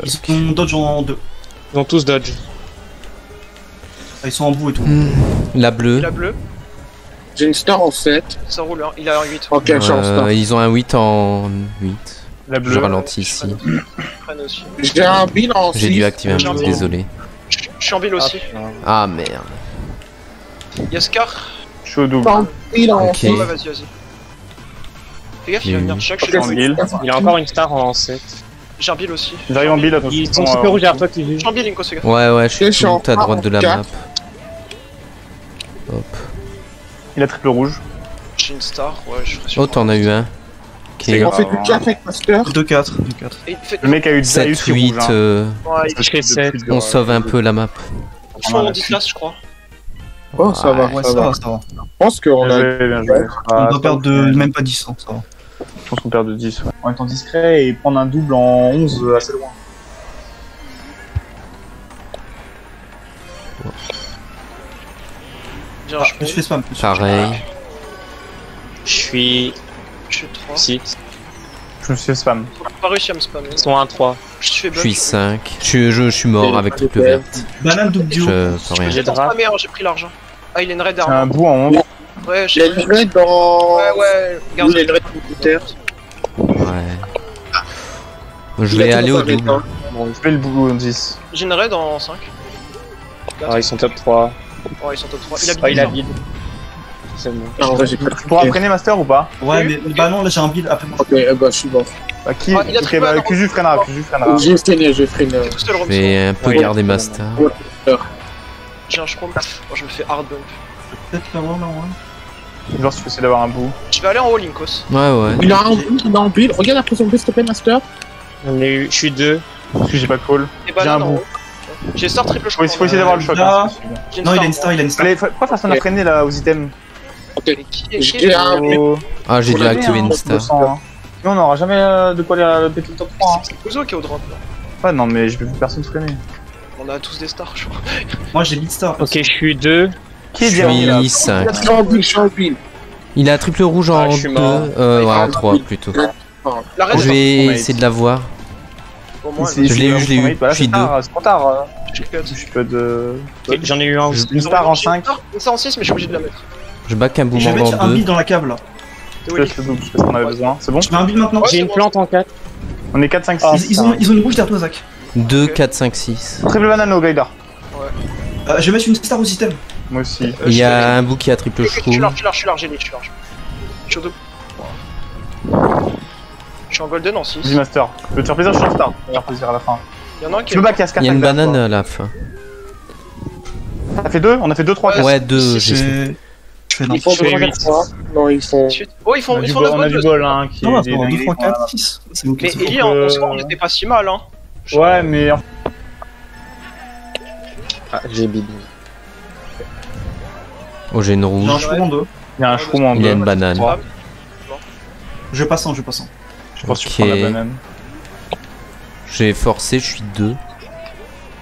Speaker 6: Ils sont dodge en 2.
Speaker 4: Ils ont tous dodge.
Speaker 6: Ils sont en bout et tout.
Speaker 2: Hmm. La bleue.
Speaker 1: La bleue,
Speaker 3: J'ai une star en 7.
Speaker 1: ça roule. Hein. Il a un 8.
Speaker 3: Ok, j'ai en star.
Speaker 2: Euh, ils ont un 8 en 8.
Speaker 5: La
Speaker 2: Je
Speaker 5: bleue.
Speaker 2: ralentis ici.
Speaker 3: J'ai un bill en 6.
Speaker 2: J'ai dû activer un
Speaker 1: un
Speaker 2: désolé.
Speaker 1: Je je suis en ville aussi.
Speaker 2: Ah merde.
Speaker 1: Il y a Scar.
Speaker 5: Je suis au double.
Speaker 3: Un bill en
Speaker 2: Ok.
Speaker 3: 6.
Speaker 1: Ouais, vas-y, vas-y. Fais gaffe, il va venir
Speaker 2: eu.
Speaker 1: check. Je suis
Speaker 5: en
Speaker 3: c'est-
Speaker 5: bill.
Speaker 4: Il a encore une star en 7.
Speaker 1: J'ai un bill aussi.
Speaker 5: J'arrive en bill, attention.
Speaker 4: Ils sont super rouges derrière toi
Speaker 1: Je en bill, Inko, fais gaffe.
Speaker 2: Ouais, ouais, je
Speaker 3: Je
Speaker 2: suis
Speaker 3: en
Speaker 2: tout à droite de la map.
Speaker 3: 44.
Speaker 2: Hop.
Speaker 5: Il a triple rouge.
Speaker 1: J'ai une star. Ouais, je ferai
Speaker 2: Oh, t'en as eu un. Ok.
Speaker 5: C'est
Speaker 3: On fait du 4 avec Master.
Speaker 6: 2-4. 2-4.
Speaker 1: Et fait-
Speaker 5: Le mec a eu déjà
Speaker 2: 7,
Speaker 5: eu six
Speaker 2: 8,
Speaker 5: rouges, hein.
Speaker 2: euh,
Speaker 1: Ouais, ils
Speaker 4: Je fais 7.
Speaker 2: on sauve un peu la map.
Speaker 1: ils font 10 classes, je crois.
Speaker 3: Oh, ça va,
Speaker 6: Ouais,
Speaker 3: ça
Speaker 6: ça
Speaker 3: va.
Speaker 6: va, ça va.
Speaker 3: Je pense qu'on a.
Speaker 5: joué, bien joué.
Speaker 6: On
Speaker 5: Ah,
Speaker 6: doit perdre de même pas 10 ans, ça va.
Speaker 5: Je pense qu'on perd de 10. Ouais. En étant discret et prendre un double en 11 euh, assez loin.
Speaker 1: Bien,
Speaker 6: Ah,
Speaker 1: je
Speaker 6: je fais spam.
Speaker 2: Pareil.
Speaker 4: Je suis
Speaker 1: Je suis 3.
Speaker 4: 6.
Speaker 5: Je me suis fait spam.
Speaker 1: Pas réussi à me spammer.
Speaker 4: Ils sont 1 3.
Speaker 1: Je fais
Speaker 2: Je suis 5. Je, suis- je, je suis mort avec triple verte.
Speaker 6: Banane double duo.
Speaker 2: Je.
Speaker 1: J'ai spammé, hein, j'ai pris l'argent. Ah, il a une raid
Speaker 5: J'ai un bout en 11.
Speaker 1: Ouais,
Speaker 3: Il
Speaker 1: j'ai
Speaker 3: une raid dans.
Speaker 1: Ouais, ouais,
Speaker 3: il raid.
Speaker 2: Ouais. Je
Speaker 3: Il
Speaker 2: vais aller au double.
Speaker 5: Bon, je fais le bout en 10.
Speaker 1: J'ai une raid en 5.
Speaker 4: Ah, ils sont top 3.
Speaker 1: Ouais, ils sont top 3. Il a
Speaker 4: Ah, il a. C'est bon.
Speaker 3: Ah, vrai,
Speaker 5: Tu pourras freiner Master ou pas
Speaker 6: Ouais, mais bah non, là j'ai un build après.
Speaker 3: Ok, eh ben, je suis mort.
Speaker 5: Bah, Qui
Speaker 1: Ah,
Speaker 5: Ok, bah,
Speaker 1: un,
Speaker 5: Kuzu freinera, Kuzu freinera.
Speaker 3: J'ai freiné, j'ai freiné.
Speaker 2: Je vais un peu garder ma star.
Speaker 1: J'ai un shroom. Moi, je me fais hard bump.
Speaker 6: Peut-être pas vraiment, ouais.
Speaker 5: Genre, si tu essaies d'avoir un bout.
Speaker 1: Je vais aller en haut, Linkos.
Speaker 2: Ouais, ouais.
Speaker 3: Il a un bill, il a un bill. Regarde après son bill, s'il te plaît, Master.
Speaker 4: On est eu. Je suis 2.
Speaker 5: Parce que j'ai pas de call.
Speaker 1: Et
Speaker 5: J'ai un bout.
Speaker 1: J'ai star triple
Speaker 5: Faut,
Speaker 1: shroom.
Speaker 5: faut essayer d'avoir le choc.
Speaker 6: Là.
Speaker 5: hein,
Speaker 6: Non, il a une star, il a une star.
Speaker 5: Allez, pourquoi personne n'a freiné là aux items.
Speaker 1: Mais
Speaker 3: J'ai un
Speaker 2: Ah, j'ai dû activer
Speaker 5: hein,
Speaker 2: une
Speaker 5: je
Speaker 2: star.
Speaker 5: hein. Sinon, on n'aura jamais euh, de quoi aller péter le top 3. Hein.
Speaker 1: C'est Kuzo qui est au drop là.
Speaker 5: Ouais, non, mais j'ai vu personne freiner.
Speaker 1: On a tous des stars, je crois.
Speaker 6: Moi j'ai mid star.
Speaker 4: Ok, je suis 2.
Speaker 5: Qui est
Speaker 2: Je
Speaker 5: dernier là
Speaker 2: suis 5.
Speaker 3: Je suis en je.
Speaker 2: Il a triple rouge
Speaker 4: Ah,
Speaker 2: en
Speaker 4: je suis
Speaker 2: 2.
Speaker 4: mort.
Speaker 2: Euh, ouais,
Speaker 3: Ah,
Speaker 2: en 3 plutôt. Je vais essayer de la voir.
Speaker 1: Au moins,
Speaker 2: Je l'ai eu, je l'ai eu.
Speaker 5: Là,
Speaker 2: Je suis
Speaker 5: c'est tard, C'est trop tard. euh.
Speaker 1: j'ai cut.
Speaker 5: Je suis pas de.
Speaker 4: J'en ai eu un aussi.
Speaker 5: Une star en 5.
Speaker 1: Une star en 6, mais je suis obligé de la mettre.
Speaker 2: Je back un
Speaker 6: Et je vais
Speaker 2: boomerang
Speaker 6: mettre
Speaker 2: en
Speaker 6: un
Speaker 2: 2.
Speaker 6: build dans la cave là.
Speaker 1: T'es
Speaker 5: Je
Speaker 1: Willy.
Speaker 5: laisse le double, parce qu'on avait besoin. C'est bon
Speaker 6: Je mets un build maintenant.
Speaker 1: Ouais,
Speaker 4: J'ai une plante en 4.
Speaker 5: On est 4, 5,
Speaker 4: Ah,
Speaker 5: 6.
Speaker 6: Ils, ont, une rouge derrière toi, Zach.
Speaker 2: 2, 4, 5, 6.
Speaker 5: Triple banane au glider.
Speaker 6: Euh, je vais mettre une star aux items.
Speaker 5: Moi aussi.
Speaker 1: Euh,
Speaker 2: Il y a un bout qui a triple
Speaker 1: Je suis large, je suis large, je suis large, je suis large. Je suis en golden en 6.
Speaker 5: Vas-y, Master. Je veux te faire plaisir, je suis en star. Je vais te faire plaisir à la fin.
Speaker 1: Il y en a un qui
Speaker 5: Tu veux back à
Speaker 2: Il y a une banane à la fin.
Speaker 5: On a fait 2 On a fait 2, 3, 4.
Speaker 2: Ouais, 2,
Speaker 1: si,
Speaker 2: j'ai fait.
Speaker 6: Je fais non.
Speaker 3: Ils font
Speaker 4: Je fais
Speaker 3: 3
Speaker 4: huit.
Speaker 3: 4 fois. Non, ils font.
Speaker 1: Oh, ils font,
Speaker 5: On a
Speaker 1: ils
Speaker 5: du
Speaker 1: font
Speaker 5: bol,
Speaker 1: notre
Speaker 5: on a du bol, hein. Qui
Speaker 6: Non,
Speaker 5: est
Speaker 6: attends, 2,
Speaker 5: délégué.
Speaker 6: 3, 4, 6. C'est ok.
Speaker 1: Mais
Speaker 6: c'est.
Speaker 1: Eli, en, en soi, on était pas si mal, hein.
Speaker 5: Ouais, mais en
Speaker 4: Ah, j'ai bid.
Speaker 2: Oh, j'ai une
Speaker 6: J'ai un
Speaker 2: rouge.
Speaker 6: en 2.
Speaker 5: il y a un shroom en
Speaker 2: Il y a
Speaker 5: 2.
Speaker 2: une banane.
Speaker 6: Je passe en, je passe en.
Speaker 5: Je pense que tu
Speaker 2: Ok.
Speaker 5: prends la banane.
Speaker 2: J'ai forcé, je suis 2.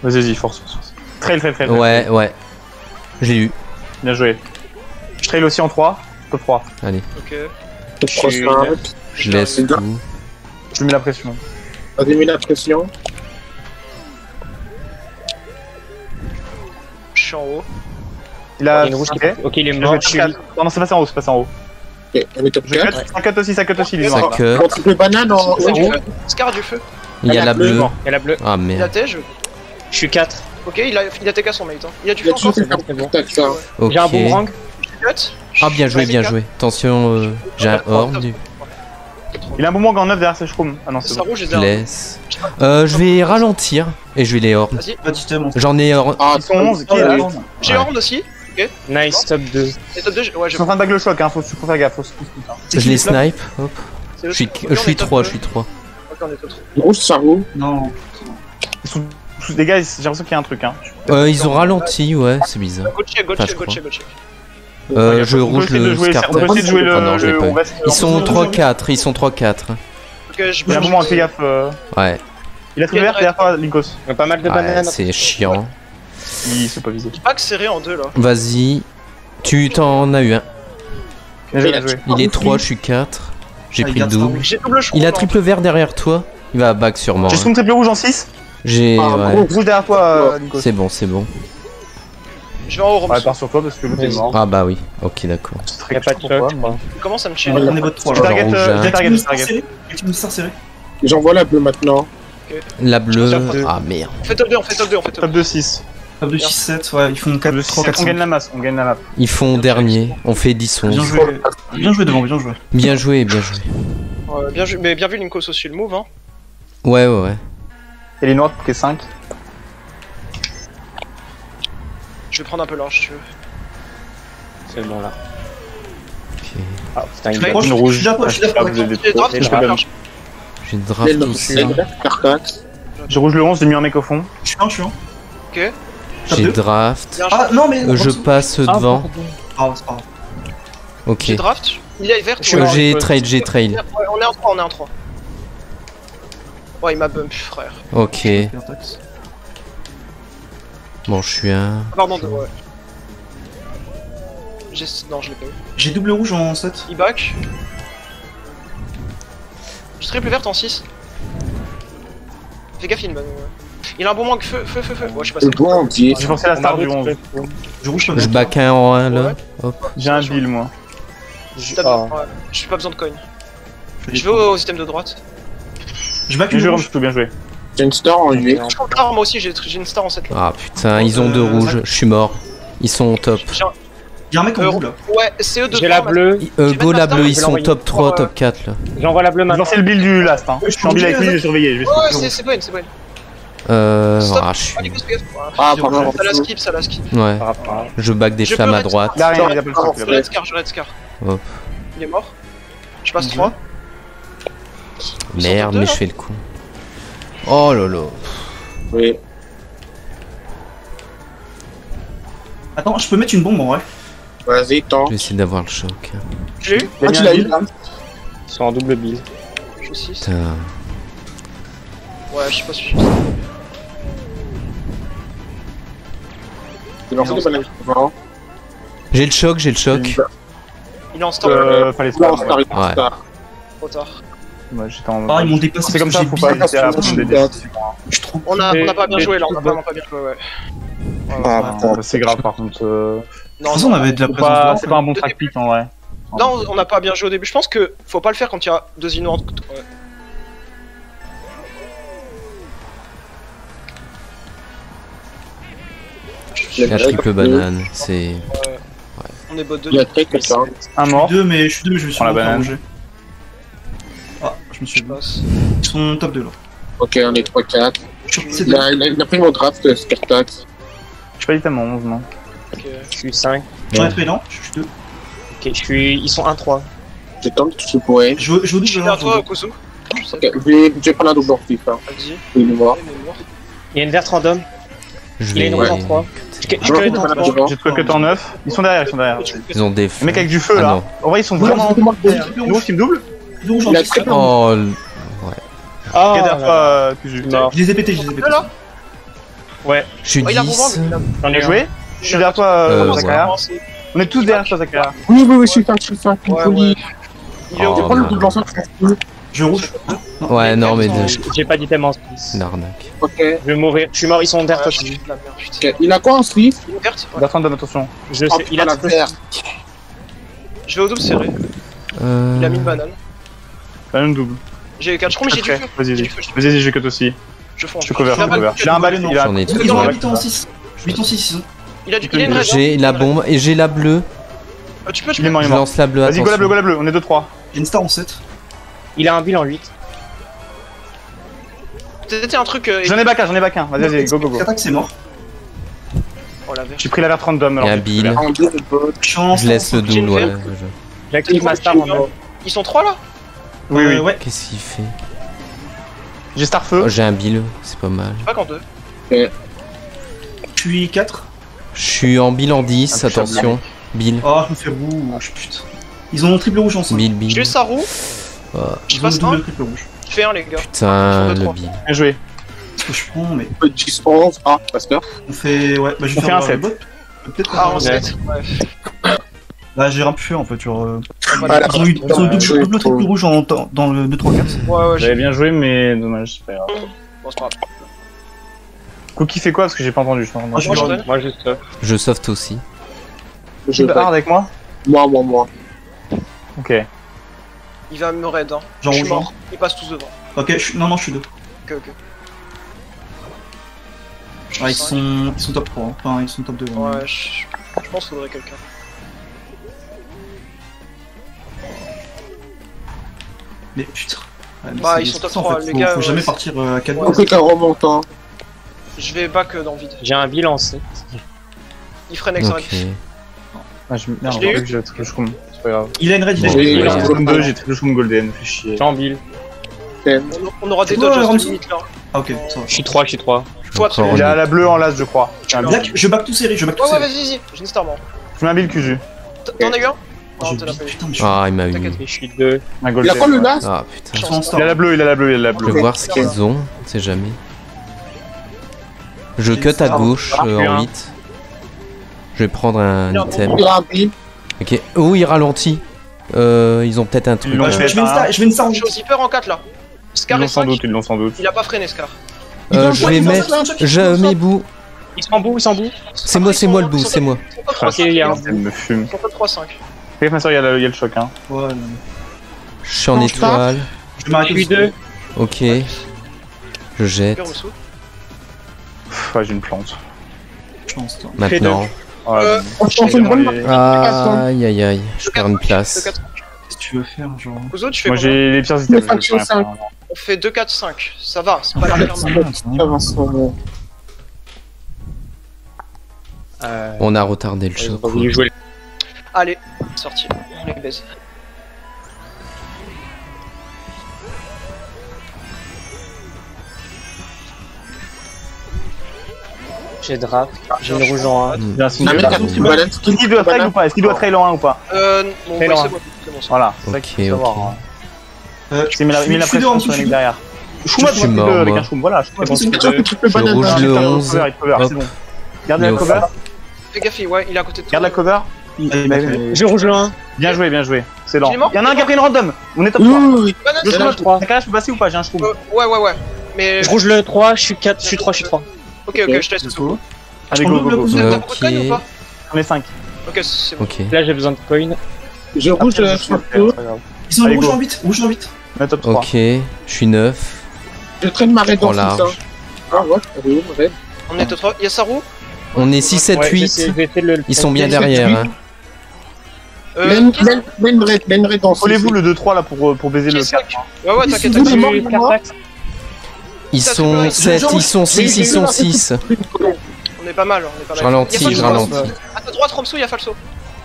Speaker 5: Vas-y, vas-y, force, force. force. Trail, trail, trail.
Speaker 2: Ouais, ouais. J'ai eu.
Speaker 5: Bien joué. Je trail aussi en 3. Top 3.
Speaker 2: Allez,
Speaker 1: Ok.
Speaker 3: Je
Speaker 2: laisse tout.
Speaker 5: Je mets la pression.
Speaker 3: Vas-y, mets la pression.
Speaker 1: Je suis en haut.
Speaker 5: Il a.
Speaker 4: une rouge qui
Speaker 5: Ok.
Speaker 4: Ok, il est mort.
Speaker 5: vais
Speaker 4: Je suis
Speaker 5: top 4. Non, non, c'est passé en haut, c'est passé en haut.
Speaker 3: Ok, on est top
Speaker 5: Je
Speaker 3: 4.
Speaker 5: cut. Ça cut aussi, ça cut aussi, il est
Speaker 2: Ça
Speaker 5: mort. là.
Speaker 2: cut.
Speaker 3: On triple banane en
Speaker 1: C'est du
Speaker 3: haut.
Speaker 1: feu. Scar du feu.
Speaker 2: Il y a la
Speaker 3: bleue.
Speaker 4: Il y a la bleue.
Speaker 2: Ah
Speaker 1: Il a
Speaker 2: merde.
Speaker 1: Je.
Speaker 4: Suis 4.
Speaker 1: Ok, il a, il a TK son mate. Hein. Il a du
Speaker 3: Il y a
Speaker 1: feu encore.
Speaker 4: J'ai un boomerang.
Speaker 2: Ah, bien joué, bien joué. Attention, euh, j'ai un horn. du-
Speaker 5: Il a un boomerang en 9 derrière ses shrooms. Ah non, c'est
Speaker 1: Ça
Speaker 5: bon.
Speaker 1: rouge, j'ai
Speaker 2: Je laisse. Euh, je vais ralentir et je vais les
Speaker 6: en
Speaker 2: J'en ai horn.
Speaker 3: Ah,
Speaker 5: Ils sont 11, qui est là
Speaker 1: J'ai
Speaker 2: Ouais.
Speaker 1: Horn
Speaker 4: Nice, top 2.
Speaker 1: Et top 2, j'ai- ouais,
Speaker 5: Ils
Speaker 1: j'ai.
Speaker 5: sont en train de bag le choc, hein, faut, faut faire gaffe, faut se pousser. hein.
Speaker 2: Je les snipe. Hop. Je suis, je suis
Speaker 1: est top
Speaker 2: 3,
Speaker 1: deux.
Speaker 2: je suis 3.
Speaker 1: Ok, on est top 3.
Speaker 3: Rouge, ça roule.
Speaker 6: Non.
Speaker 5: Ils sont sous des gars, j'ai l'impression qu'il y a un truc. Hein.
Speaker 2: Euh, ils ont ralenti, ouais, c'est bizarre.
Speaker 1: Go check, go check,
Speaker 2: je
Speaker 1: go check, go check.
Speaker 2: Euh, je rouge le
Speaker 5: jouer- On
Speaker 2: Scartax.
Speaker 5: essayer de jouer le.
Speaker 2: Ah non, je l'ai
Speaker 5: le- va
Speaker 2: Ils sont 3-4, ils sont 3-4.
Speaker 1: Ok, je
Speaker 5: Il y a un moment, fais gaffe. euh,
Speaker 2: Ouais.
Speaker 5: Il a triple vert derrière toi, Linkos.
Speaker 4: Il y a pas mal de bananes.
Speaker 2: c'est chiant.
Speaker 5: Il s'est pas visé.
Speaker 1: Pack serré en deux là.
Speaker 2: Vas-y. Tu t'en as eu un.
Speaker 5: Joué.
Speaker 2: Il est 3, je suis 4. J'ai
Speaker 6: Ah,
Speaker 2: pris le
Speaker 6: ça,
Speaker 2: double. Il a triple vert derrière toi. Il va à back sûrement.
Speaker 5: J'ai
Speaker 2: hein.
Speaker 5: son triple rouge en 6.
Speaker 2: J'ai.
Speaker 3: Ah,
Speaker 2: Ouais.
Speaker 3: gros.
Speaker 5: Rouge derrière toi, euh.
Speaker 2: C'est bon, c'est bon.
Speaker 1: Je vais en haut,
Speaker 5: part sur toi parce que l'autre est
Speaker 4: Vas-y.
Speaker 5: mort.
Speaker 2: Ah bah oui. Ok, d'accord.
Speaker 5: C'est
Speaker 4: Y
Speaker 5: très
Speaker 4: a pas de
Speaker 5: pour toi,
Speaker 4: choc.
Speaker 5: mais-
Speaker 1: Il commence à me tuer.
Speaker 6: On est votre 3
Speaker 5: Je
Speaker 6: là.
Speaker 5: target,
Speaker 2: rouge,
Speaker 5: euh,
Speaker 2: hein.
Speaker 5: target, target.
Speaker 6: star serrée.
Speaker 3: J'envoie la bleue maintenant.
Speaker 2: La bleue. Ah merde.
Speaker 1: On fait top 2, on fait top 2, on fait top
Speaker 5: Top
Speaker 1: 2.
Speaker 5: de 6.
Speaker 6: De 6-7, ouais, ils font 4, 3, 4,
Speaker 5: On gagne la masse, on gagne la map.
Speaker 2: Ils font dernier. On fait 10
Speaker 6: Bien
Speaker 2: 11.
Speaker 6: joué. Bien joué devant, bien joué.
Speaker 2: Bien joué, bien joué.
Speaker 1: Ouais, bien, vu- mais bien vu Linkos aussi le move hein.
Speaker 2: Ouais, ouais, ouais.
Speaker 5: Et les noirs qui est 5.
Speaker 1: Je vais prendre un peu large si tu veux.
Speaker 4: C'est bon là.
Speaker 2: Ok.
Speaker 4: Ah putain, il
Speaker 1: Je
Speaker 4: est
Speaker 6: proche,
Speaker 5: Une
Speaker 6: je
Speaker 5: rouge.
Speaker 6: suis là, je suis là,
Speaker 5: Ah, vous
Speaker 6: je
Speaker 1: J'ai draft,
Speaker 5: même-
Speaker 1: large.
Speaker 2: J'ai une draft
Speaker 3: Carcax.
Speaker 5: J'ai rouge le 11, j'ai mis un mec au fond.
Speaker 6: Je suis un, je suis un.
Speaker 1: Ok.
Speaker 2: J'ai draft.
Speaker 6: Ah non, mais.
Speaker 2: Euh, Je passe devant.
Speaker 6: Ah, pas grave.
Speaker 2: Ok.
Speaker 1: J'ai draft. Il est vert.
Speaker 2: J'ai trail, j'ai.
Speaker 1: Ouais, on est en 3, on est en 3. Ouais, il m'a bump, frère.
Speaker 2: Ok. Bon, je suis un.
Speaker 1: Ah, Pardon, ouais. J'ai... Non, je l'ai pas eu.
Speaker 6: J'ai double rouge en 7.
Speaker 1: Il back. J'ai triple verte en 6. Fais gaffe, il bonne. ouais. Il a un bon manque, feu, feu, feu, feu. Ouais, je suis passé.
Speaker 3: Le bon en 10.
Speaker 5: J'ai forcé la star du 11.
Speaker 6: Je rouge pas
Speaker 2: Je back un en 1 là. Hop.
Speaker 5: J'ai un bill moi.
Speaker 1: Ouais. J'ai pas besoin de coin.
Speaker 6: Je
Speaker 1: Je vais au, au système de droite.
Speaker 6: Je back une
Speaker 5: joué,
Speaker 6: rouge.
Speaker 5: Romstou, bien joué.
Speaker 3: J'ai une star en 8.
Speaker 1: Je moi aussi, j'ai une star en 7 là.
Speaker 2: Ah putain, ils ont deux
Speaker 6: Euh,
Speaker 2: rouges. Je suis mort. Ils sont top.
Speaker 1: J'ai un-
Speaker 6: Y'a un mec en
Speaker 1: Euh,
Speaker 6: bleu là.
Speaker 1: Ouais, c'est eux deux.
Speaker 4: J'ai la bleue.
Speaker 2: Euh,
Speaker 1: Je
Speaker 2: go la bleue, ils
Speaker 1: je
Speaker 2: sont top 3,
Speaker 1: pour, euh,
Speaker 2: top 4 là.
Speaker 4: J'envoie la bleue
Speaker 5: Je
Speaker 4: maintenant.
Speaker 5: lancer le build du last. Hein. Je suis en build avec lui, je vais surveiller. Je
Speaker 1: Ouais, c'est bonne, c'est bonne.
Speaker 2: Euh.
Speaker 1: Stop.
Speaker 2: Ah, je suis.
Speaker 1: Ah.
Speaker 3: Ah.
Speaker 1: Ça la skip, ça la skip.
Speaker 2: Ouais.
Speaker 4: À-
Speaker 2: Je back des
Speaker 1: Je
Speaker 2: flammes à droite.
Speaker 5: Rien, il a
Speaker 3: Ah,
Speaker 1: Je red scar, je red scar.
Speaker 2: Hop.
Speaker 1: Il est mort. Je passe
Speaker 6: Bien
Speaker 1: 3. Ils sont
Speaker 2: Merde, mais
Speaker 1: là
Speaker 2: je fais le coup. Oh là là.
Speaker 3: Oui.
Speaker 6: Attends, je peux mettre une bombe en vrai.
Speaker 3: Vas-y, tente.
Speaker 2: Je vais essayer d'avoir le choc.
Speaker 1: Je l'ai eu.
Speaker 3: Ah, tu l'as eu là
Speaker 4: Ils sont en double build.
Speaker 1: Je suis 6.
Speaker 2: Putain.
Speaker 1: Ouais, je sais pas si je suis.
Speaker 3: J'ai
Speaker 2: le choc, j'ai le choc.
Speaker 1: Il est en star.
Speaker 5: Euh, fallait
Speaker 3: Non, star,
Speaker 5: Ouais.
Speaker 3: star, star.
Speaker 1: Trop tard.
Speaker 5: Ouais, j'étais en.
Speaker 6: Ah, ils m'ont dépassé.
Speaker 5: C'est comme ça, faut pas hésiter à prendre des décisions.
Speaker 6: Je trouve.
Speaker 1: On a,
Speaker 4: Mais-
Speaker 1: on a pas bien joué là, on a vraiment pas bien joué, ouais.
Speaker 3: Ah,
Speaker 5: Ah, C'est grave par contre. euh,
Speaker 6: De toute façon, on avait de la présence
Speaker 5: C'est pas un bon track pick en vrai.
Speaker 1: Non, on n'a pas bien joué au début. Je pense que faut pas le faire quand il y a deux innovantes.
Speaker 2: La triple banane, c'est.
Speaker 1: On est bot 2.
Speaker 3: Il y a très quelqu'un.
Speaker 5: Un mort.
Speaker 6: Deux, mais je suis deux, mais je me suis
Speaker 5: la
Speaker 6: en
Speaker 5: banane.
Speaker 6: Ah, je me suis
Speaker 1: Je passe.
Speaker 6: Ils sont top 2 là.
Speaker 3: Ok, on est 3-4.
Speaker 6: Je suis- C'est
Speaker 3: Il a, il a, il a pris mon draft, euh, Scartax.
Speaker 5: Je suis pas dit tellement 11, non.
Speaker 1: Ok.
Speaker 4: Je suis 5.
Speaker 6: J'en ai pris non Je suis deux.
Speaker 4: Ok, je suis. Ils sont 1-3.
Speaker 3: J'ai tenté tout ce pourrait.
Speaker 6: Je je veux
Speaker 1: Je suis à toi. Je.
Speaker 3: Ok, je vais, je prendre un double ortif. Hein.
Speaker 1: Vas-y.
Speaker 3: Il est mort.
Speaker 1: Il
Speaker 4: y a une verte random.
Speaker 2: Je
Speaker 4: Il a une
Speaker 2: vais.
Speaker 4: rouge en 3. Je je
Speaker 3: Je
Speaker 4: suis
Speaker 3: vais
Speaker 4: que
Speaker 3: prendre
Speaker 4: dans
Speaker 3: un
Speaker 4: 3.
Speaker 3: devant.
Speaker 5: J'ai trouvé que t'es en 9. Ils sont derrière, ils sont derrière.
Speaker 2: Ils ont des.
Speaker 5: Les mecs avec du feu
Speaker 2: Ah
Speaker 5: là.
Speaker 2: non.
Speaker 5: En vrai, ils sont vraiment. Nous, team double
Speaker 3: Il a très peu.
Speaker 2: Oh. le-
Speaker 4: Ah,
Speaker 5: euh.
Speaker 6: Je les ai pétés, je les ai pétés.
Speaker 4: Ouais,
Speaker 2: Je suis
Speaker 1: Oh, il a bon
Speaker 2: 10.
Speaker 1: vent, mais
Speaker 4: j'en ai
Speaker 5: joué Je suis derrière toi, euh,
Speaker 2: Euh,
Speaker 5: Zakaria.
Speaker 1: ouais.
Speaker 5: On est tous derrière toi, Zakaria.
Speaker 3: Oui, oui, oui, je suis 5, je suis 5.
Speaker 1: Ouais,
Speaker 3: folie.
Speaker 1: ouais. Il est au
Speaker 3: le je.
Speaker 6: Je rouge.
Speaker 2: Ouais, non, mais. de-
Speaker 4: J'ai pas d'item en 6.
Speaker 2: L'arnaque.
Speaker 3: Ok.
Speaker 4: Je vais mourir. Je suis mort, ils sont
Speaker 1: merde, putain.
Speaker 3: Ok, Il a quoi en slip
Speaker 1: Il est Ouais.
Speaker 5: Bertrand, donne attention.
Speaker 4: Je
Speaker 3: Oh
Speaker 4: sais, il a
Speaker 3: la verte.
Speaker 1: Je vais au double serré.
Speaker 2: Euh.
Speaker 1: Il a mis une banane.
Speaker 5: Même double.
Speaker 1: J'ai 4 je crois, mais j'ai du feu.
Speaker 5: Vas-y,
Speaker 1: J'ai
Speaker 5: vas-y.
Speaker 1: j'ai
Speaker 5: j'ai cut aussi.
Speaker 1: Je fonce.
Speaker 5: Je suis cover, je
Speaker 1: Il a
Speaker 5: suis
Speaker 1: pas-
Speaker 5: cover. Il a un balai, il a
Speaker 6: Ils
Speaker 2: trois.
Speaker 6: ont 8 en 6. 8 en 6, ils ont.
Speaker 1: Il a du- il a.
Speaker 2: J'ai la bombe et j'ai la bleue.
Speaker 1: Euh, Tu peux, tu
Speaker 5: Il
Speaker 1: peux.
Speaker 5: il
Speaker 2: Je lance la bleue.
Speaker 5: Vas-y, go la bleue, go la bleue. On est 2-3.
Speaker 6: J'ai une star en 7.
Speaker 4: Il a un bill en 8.
Speaker 1: C'était un truc. euh,
Speaker 5: J'en ai back un, j'en ai back un. Vas-y, vas-y, go, go, go.
Speaker 6: C'est mort.
Speaker 1: Oh la.
Speaker 5: J'ai pris la verte random.
Speaker 2: Il y
Speaker 5: alors
Speaker 2: a bill.
Speaker 3: bot.
Speaker 6: Je
Speaker 2: laisse le
Speaker 1: J'ai une
Speaker 2: double, ouais.
Speaker 4: J'active ma star en même.
Speaker 1: Ils sont 3 là?
Speaker 5: Oui, oui.
Speaker 6: Euh, Ouais.
Speaker 2: Qu'est-ce qu'il fait?
Speaker 5: J'ai star feu.
Speaker 2: Oh, J'ai un bill, c'est pas mal.
Speaker 1: Pas qu'en 2.
Speaker 6: Je suis 4.
Speaker 2: Je suis en bill en 10,
Speaker 5: Intouchable.
Speaker 2: attention. Bill,
Speaker 6: Oh, je me fais roux. Putain. Ils ont triple rouge en 5.
Speaker 2: bill,
Speaker 1: J'ai
Speaker 2: bill.
Speaker 1: sa roue. Je passe
Speaker 6: double
Speaker 1: 1.
Speaker 6: triple rouge.
Speaker 1: Je fais 1 les gars.
Speaker 2: putain, le.
Speaker 5: Bien joué.
Speaker 6: ce que je prends, mais
Speaker 3: 10 11, ah, Master.
Speaker 6: on fait. Ouais, bah je vais
Speaker 5: fait
Speaker 6: faire
Speaker 5: un
Speaker 6: le
Speaker 5: set.
Speaker 6: bot. Peut-être
Speaker 1: Ah,
Speaker 6: pas.
Speaker 1: en 7 Ouais.
Speaker 6: Bah j'ai rien pu faire en fait. Genre, euh, ils ont eu ils ont eu double, triple rouge en, dans le 2-3-4.
Speaker 1: Ouais, ouais.
Speaker 5: J'avais bien joué, mais dommage, c'est pas grave.
Speaker 1: Bon, c'est pas grave.
Speaker 5: Cookie fait quoi? Parce que j'ai pas entendu, je pense.
Speaker 6: Ah, je
Speaker 1: Moi,
Speaker 4: juste. euh,
Speaker 2: Je soft aussi.
Speaker 3: Je
Speaker 5: hard avec moi?
Speaker 3: Moi, moi, moi.
Speaker 5: Ok.
Speaker 1: Il va me raid, hein.
Speaker 6: Genre
Speaker 1: je suis mort. Il passe tous devant.
Speaker 6: Ok, je suis... non, non, je suis deux.
Speaker 1: Ok, ok. Je
Speaker 6: Ah, ils sont, ils sont top 3, hein. enfin ils sont top 2.
Speaker 1: Ouais, je, je pense qu'il faudrait quelqu'un.
Speaker 6: Mais putain. Ouais, mais
Speaker 1: Bah, ils sont top
Speaker 6: ça, en
Speaker 1: 3,
Speaker 6: fait.
Speaker 1: les
Speaker 6: faut,
Speaker 1: gars,
Speaker 6: faut
Speaker 1: ouais,
Speaker 6: jamais partir euh, à 4
Speaker 1: Ouais.
Speaker 3: Qu'un remontant.
Speaker 1: Je vais back euh, dans le vide.
Speaker 4: J'ai un bilan 7.
Speaker 1: Il freine avec sa
Speaker 2: Ok.
Speaker 1: ref.
Speaker 5: Ah, je... Merde,
Speaker 1: Je eu.
Speaker 5: j'ai triple shroom. C'est pas grave.
Speaker 6: Il a une raid, il a une
Speaker 3: oui,
Speaker 5: J'ai
Speaker 3: oui.
Speaker 5: shroom 2, j'ai triple shroom golden, fais chier.
Speaker 4: J'ai en bill.
Speaker 1: On, on aura des dodges
Speaker 6: Ramsey
Speaker 1: limite là.
Speaker 6: Ah ok, ça va.
Speaker 4: Je suis 3, je suis 3.
Speaker 1: Faut
Speaker 2: Encore
Speaker 5: Il
Speaker 1: attraper.
Speaker 5: a la bleue en las, je crois.
Speaker 6: Black, je back tout serré, je back tout
Speaker 1: Ouais, ouais,
Speaker 6: serré.
Speaker 1: vas-y, vas-y. J'ai une star, moi.
Speaker 5: Je mets un bill QG.
Speaker 1: T'en as eu un
Speaker 6: je suis
Speaker 2: Ah, il m'a eu.
Speaker 1: T'inquiète.
Speaker 4: Et je suis 2.
Speaker 5: Un
Speaker 3: Il a quoi le last
Speaker 2: Ah putain.
Speaker 6: je
Speaker 5: Il a la bleue, il a la bleue, il a la
Speaker 2: Je
Speaker 5: bleue.
Speaker 2: vais voir ce qu'ils ont, on sait jamais. Je cut à gauche euh, en 8. Je vais prendre un item.
Speaker 3: Il.
Speaker 2: Ok. Oh, il ralentit. Euh, ils ont peut-être un truc.
Speaker 5: Ils l'ont
Speaker 6: Ouais,
Speaker 2: euh,
Speaker 6: je, je mets une je mets une star en
Speaker 1: Je au zipper en 4 là.
Speaker 5: Ils
Speaker 1: Scar
Speaker 5: l'ont
Speaker 1: est
Speaker 5: sans
Speaker 1: 5.
Speaker 5: doute, ils l'ont sans doute.
Speaker 1: Il a pas freiné Scar.
Speaker 2: euh, je vais mettre. Je mets bout.
Speaker 4: Ils sont beau, ils sont beau.
Speaker 2: C'est moi, c'est moi le bout, c'est moi.
Speaker 1: Pas 3-5.
Speaker 4: il y a un-
Speaker 5: me fume.
Speaker 1: Ils sont pas 3-5.
Speaker 5: Fais gaffe, ma soeur, il y a le il choc, hein.
Speaker 6: Ouais, non.
Speaker 2: Je suis en
Speaker 3: je
Speaker 2: étoile.
Speaker 6: Je vais
Speaker 4: Je
Speaker 6: au-
Speaker 4: 2.
Speaker 2: Ok. Je jette.
Speaker 5: Ouais, j'ai une plante.
Speaker 6: Je.
Speaker 2: Maintenant.
Speaker 5: Ouais,
Speaker 1: Euh.
Speaker 3: On une bonne
Speaker 5: Les-
Speaker 2: Aïe aïe aïe. Je perds une place.
Speaker 6: Qu'est-ce que tu veux faire, genre
Speaker 1: fais
Speaker 5: Moi, j'ai les pires items.
Speaker 1: On fait 2-4-5. Ça va, c'est pas
Speaker 6: Ah,
Speaker 1: la merde.
Speaker 4: Euh,
Speaker 2: On a retardé le choc.
Speaker 1: Allez, sorti. On les baise.
Speaker 4: J'ai draft. J'ai une rouge en 1.
Speaker 5: J'ai un signe
Speaker 3: Ah,
Speaker 5: de
Speaker 3: mais
Speaker 5: draft.
Speaker 3: t'as tu balades.
Speaker 5: Est-ce qu'il doit trail ou pas? Est-ce qu'il doit trail en 1 ou pas?
Speaker 1: Euh, bon, ouais, c'est bon. C'est bon.
Speaker 5: Voilà, c'est ça qu'il faut savoir. hein.
Speaker 6: Euh,
Speaker 5: Il met la, pression sur
Speaker 6: je
Speaker 5: les derrière. Chouma
Speaker 2: Je suis
Speaker 5: doit
Speaker 2: mort,
Speaker 5: être avec
Speaker 2: moi.
Speaker 5: un choum, voilà. Chouma
Speaker 6: C'est bon,
Speaker 2: Je rouge le
Speaker 5: Il cover,
Speaker 2: 11.
Speaker 5: il cover,
Speaker 2: Hop.
Speaker 5: c'est bon. Gardez la cover.
Speaker 1: Fais gaffe, ouais, il est à côté de toi.
Speaker 5: Garde la cover.
Speaker 4: Je rouge le 1.
Speaker 5: Bien joué, bien joué. C'est lent.
Speaker 1: Il
Speaker 5: y en a un qui a pris une random. On est top
Speaker 3: Oui,
Speaker 5: 3.
Speaker 3: oui, oui.
Speaker 1: Banane,
Speaker 5: Le
Speaker 1: c'est
Speaker 5: shroom,
Speaker 1: là.
Speaker 5: je crois. T'as je peux passer ou pas? J'ai un shroom.
Speaker 1: Euh, Ouais, ouais, ouais. Mais.
Speaker 4: Je rouge le 3, je suis 4, je suis 3, je suis 3.
Speaker 1: Ok, ok, je te laisse.
Speaker 6: let's go.
Speaker 5: Allez,
Speaker 6: Je
Speaker 5: go, go,
Speaker 6: le
Speaker 5: go.
Speaker 1: T'as
Speaker 2: Ok.
Speaker 1: beaucoup de cogne ou pas
Speaker 5: On est 5.
Speaker 1: Ok, c'est bon.
Speaker 4: Là, j'ai besoin de coin.
Speaker 3: Je rouge euh, sur le tour.
Speaker 6: Ils sont rouge en 8, rouge en 8.
Speaker 5: On est top 3.
Speaker 2: Ok. Je suis 9.
Speaker 3: Je traîne ma raid dans tout
Speaker 2: large.
Speaker 3: Ah ouais, elle est où, ma raid
Speaker 1: On est top 3. Il y a Sarou
Speaker 2: On est 6, 7,
Speaker 4: Ouais,
Speaker 2: 8.
Speaker 4: j'essaie- je vais essayer de le.
Speaker 2: Ils sont bien derrière. hein.
Speaker 1: Euh,
Speaker 3: mène raid, mène raid dans
Speaker 5: Collez-vous le 2-3 là pour, euh, pour baiser le
Speaker 1: Qui est
Speaker 5: 4.
Speaker 1: cinq Ouais, ouais, t'inquiète,
Speaker 3: Vous,
Speaker 1: t'inquiète.
Speaker 2: Ils
Speaker 1: Ça,
Speaker 2: sont
Speaker 1: c'est
Speaker 2: 7, ils sont 6, ils sont 6.
Speaker 1: On est pas mal, on est pas mal.
Speaker 2: Je ralentis, je ralentis.
Speaker 1: À ta droite, Romsou, il y a Falso.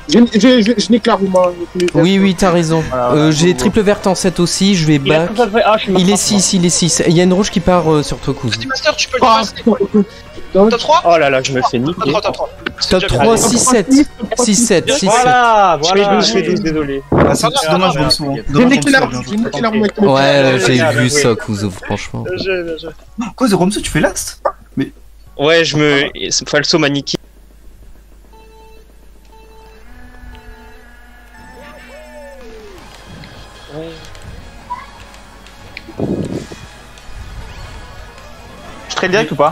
Speaker 3: Je, je, je, je nique la roue, moi.
Speaker 2: Oui, oui, t'as raison.
Speaker 5: Voilà,
Speaker 2: Euh, J'ai triple verte en 7 aussi, je vais
Speaker 4: Il a
Speaker 2: back.
Speaker 4: Ah, je.
Speaker 2: Il est 6, il est 6. Il y a une rouge qui part euh, sur.
Speaker 1: Petit Master, tu peux le
Speaker 3: Ah,
Speaker 1: passer. Top 3
Speaker 4: Oh là là, je me fais
Speaker 1: Top
Speaker 4: niquer.
Speaker 1: 3, top 3.
Speaker 2: Top 3, 6, 7. 6, 7, 6, 7.
Speaker 4: Voilà,
Speaker 5: Je fais
Speaker 4: voilà.
Speaker 5: 12,
Speaker 4: Je fais 12, désolé.
Speaker 6: Ah, c'est dommage,
Speaker 1: va.
Speaker 6: bon souvent.
Speaker 3: J'ai niqué la mon
Speaker 2: Ouais, j'ai vu ça, Kouz, franchement.
Speaker 6: Quoi, The Romsey, tu fais last?
Speaker 4: Ouais, je me. Falso m'a niqué.
Speaker 5: le direct ou pas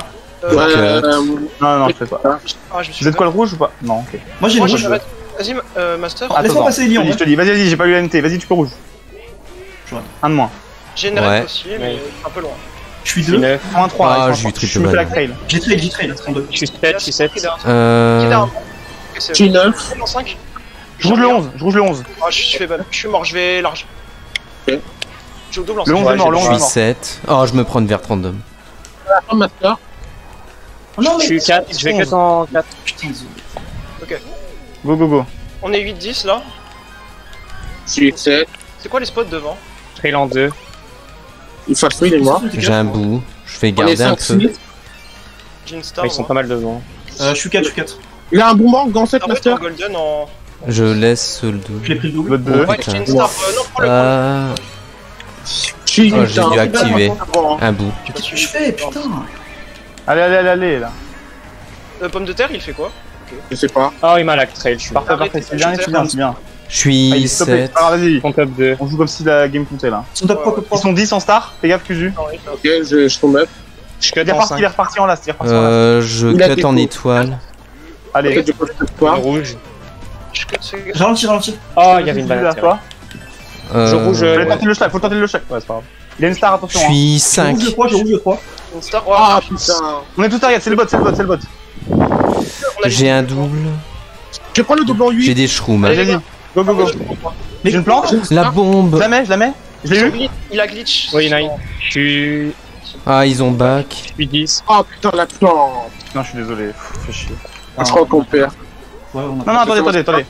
Speaker 5: Non, non, je fais pas.
Speaker 1: Ah,
Speaker 5: Vous êtes quoi le rouge ou pas Non, ok.
Speaker 6: Moi j'ai
Speaker 1: le
Speaker 6: rouge.
Speaker 1: Vas-y, euh, Master.
Speaker 6: Ah,
Speaker 5: Attends, Laisse-moi
Speaker 6: passer
Speaker 5: je te dis, vas-y, vas-y, j'ai pas eu la vas-y, tu peux rouge. Un de moins.
Speaker 1: J'ai une
Speaker 2: Ouais.
Speaker 1: aussi, mais un peu loin.
Speaker 6: Je suis 2.
Speaker 5: Moins 3.
Speaker 2: Ah, j'ai eu triple
Speaker 5: Je trail.
Speaker 6: J'ai trail, j'ai trail.
Speaker 4: je suis 7, je suis 7.
Speaker 3: 9.
Speaker 5: Je rouge le 11, je rouge le 11.
Speaker 1: Ah, je suis. Je suis mort, je vais large. Je suis double
Speaker 2: hein.
Speaker 5: en
Speaker 2: 7. Oh, je me prends
Speaker 3: vers 32
Speaker 6: la. Non, mais
Speaker 4: je suis 4, je fais que
Speaker 6: 104. Ok.
Speaker 5: Go go go.
Speaker 1: On est 8-10 là.
Speaker 3: 7.
Speaker 1: C'est quoi les spots devant
Speaker 4: Trailant 2.
Speaker 3: Il faut absolument les.
Speaker 2: J'ai un bout, je
Speaker 3: fais
Speaker 2: garder un peu.
Speaker 1: Une star, ouais,
Speaker 4: ils sont
Speaker 1: hein.
Speaker 4: pas mal devant.
Speaker 6: Euh, je suis 4, je suis 4.
Speaker 3: Il a un boomerang dans cette
Speaker 1: ah
Speaker 3: master.
Speaker 1: Golden en...
Speaker 2: Je laisse le double.
Speaker 6: Je l'ai pris le double.
Speaker 5: Oh,
Speaker 1: ouais, une star. Euh, non, prends le,
Speaker 3: euh, prends.
Speaker 2: Oh, j'ai dû activer. Un bout.
Speaker 6: Qu'est-ce que je fais, putain
Speaker 5: Allez, allez, allez, allez, là.
Speaker 1: Euh, pomme de terre, il fait quoi
Speaker 3: Je sais pas.
Speaker 4: Oh, il m'a lag trail, je suis
Speaker 5: Parfait, parfait, c'est bien,
Speaker 1: je
Speaker 5: c'est bien, c'est bien.
Speaker 2: Je
Speaker 5: Ah,
Speaker 2: suis
Speaker 5: il est stoppé.
Speaker 2: 7.
Speaker 5: Alors vas-y,
Speaker 4: Mon top 2.
Speaker 5: on joue comme si la game comptait là.
Speaker 6: Son top quoi, top
Speaker 5: Ils
Speaker 6: 3
Speaker 5: sont 10 en star, fais gaffe, Kuzu.
Speaker 3: Ok, je, je tombe up.
Speaker 4: Je
Speaker 5: Il est
Speaker 4: cut en
Speaker 5: il est
Speaker 4: 5.
Speaker 5: reparti en last, il est reparti en last.
Speaker 2: Euh, je cut en étoile.
Speaker 5: Allez,
Speaker 3: je
Speaker 4: Rouge.
Speaker 1: Je cut.
Speaker 6: Ralentis, ralentis.
Speaker 4: Oh, il y avait une balle
Speaker 5: à toi.
Speaker 2: Euh,
Speaker 4: Je rouge,
Speaker 5: Faut
Speaker 4: euh,
Speaker 5: tenter le schlag, faut tenter le schlag. Ouais, c'est pas grave. Il a une star,
Speaker 2: Je
Speaker 5: attention. hein.
Speaker 2: suis
Speaker 6: J'ai
Speaker 2: 5.
Speaker 6: rouge, je crois, j'ai rouge, je crois.
Speaker 1: Une star.
Speaker 3: Ah
Speaker 1: Oh,
Speaker 3: putain.
Speaker 5: On est tous arrière, c'est le bot, c'est le bot, c'est le bot.
Speaker 1: on a
Speaker 2: J'ai un double.
Speaker 3: Je prends le double en 8.
Speaker 2: J'ai des shrooms.
Speaker 5: Allez, vas-y. Go, go, go. J'ai une plante
Speaker 2: La
Speaker 5: Je
Speaker 2: bombe.
Speaker 5: la mets, je la mets Je l'ai eu
Speaker 1: Il a glitch.
Speaker 4: Oui, nine. Je suis.
Speaker 2: Ah, ils ont back.
Speaker 4: Je suis 10.
Speaker 3: Ah putain, la plante.
Speaker 5: Non, je suis désolé. Fais chier.
Speaker 3: Je crois qu'on perd.
Speaker 6: On a.
Speaker 5: Non, non, attendez, attendez, attendez.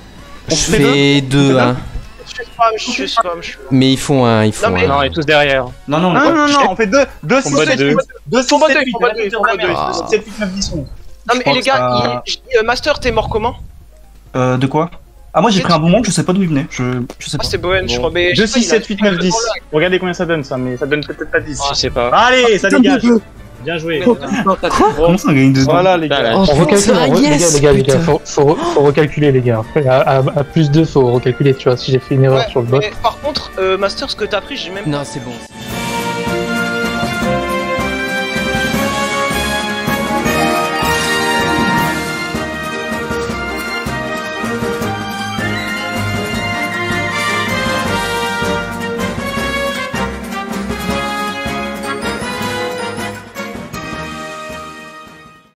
Speaker 2: Je
Speaker 5: fait
Speaker 2: fais 2 1
Speaker 1: Je suis spam, je suis spam.
Speaker 2: Mais ils font un, ils font
Speaker 1: mais-
Speaker 4: Non,
Speaker 2: un.
Speaker 4: on est tous derrière.
Speaker 6: Non, non,
Speaker 5: Non, non, non, on fait 2, 2, 6,
Speaker 4: Combat
Speaker 5: 7,
Speaker 4: deux.
Speaker 5: 8, 2, 6,
Speaker 1: Combat
Speaker 5: 7,
Speaker 1: deux,
Speaker 5: 8,
Speaker 1: combat deux, combat deux.
Speaker 5: 7, 8, 9, 10, 11.
Speaker 1: Non mais les gars, euh, Master, t'es mort comment?
Speaker 6: Euh, de quoi? Ah, moi j'ai pris un bon manque, je sais pas d'où il venait. Je, je sais
Speaker 1: Ah
Speaker 6: pas.
Speaker 1: c'est Bowen, je crois. Mais je
Speaker 5: 2,
Speaker 1: sais pas,
Speaker 5: 6,
Speaker 1: il a-
Speaker 5: 7, 8, 9, 10. Regardez combien ça donne ça, mais ça donne peut-être pas 10.
Speaker 4: Je sais pas.
Speaker 5: Allez, ça dégage. Bien joué.
Speaker 6: Comment ça, on gagne deux
Speaker 5: Voilà les gars.
Speaker 7: On recalcule, on re-
Speaker 2: yes,
Speaker 7: les gars, les gars, les gars,
Speaker 2: putain.
Speaker 7: faut, faut, faut recalculer les gars. Après, à, à, à plus 2, faut recalculer, tu vois, si j'ai fait une erreur
Speaker 1: Ouais,
Speaker 7: sur le bot.
Speaker 1: mais par contre, euh, Master, ce que t'as pris, j'ai même
Speaker 2: Non, c'est bon.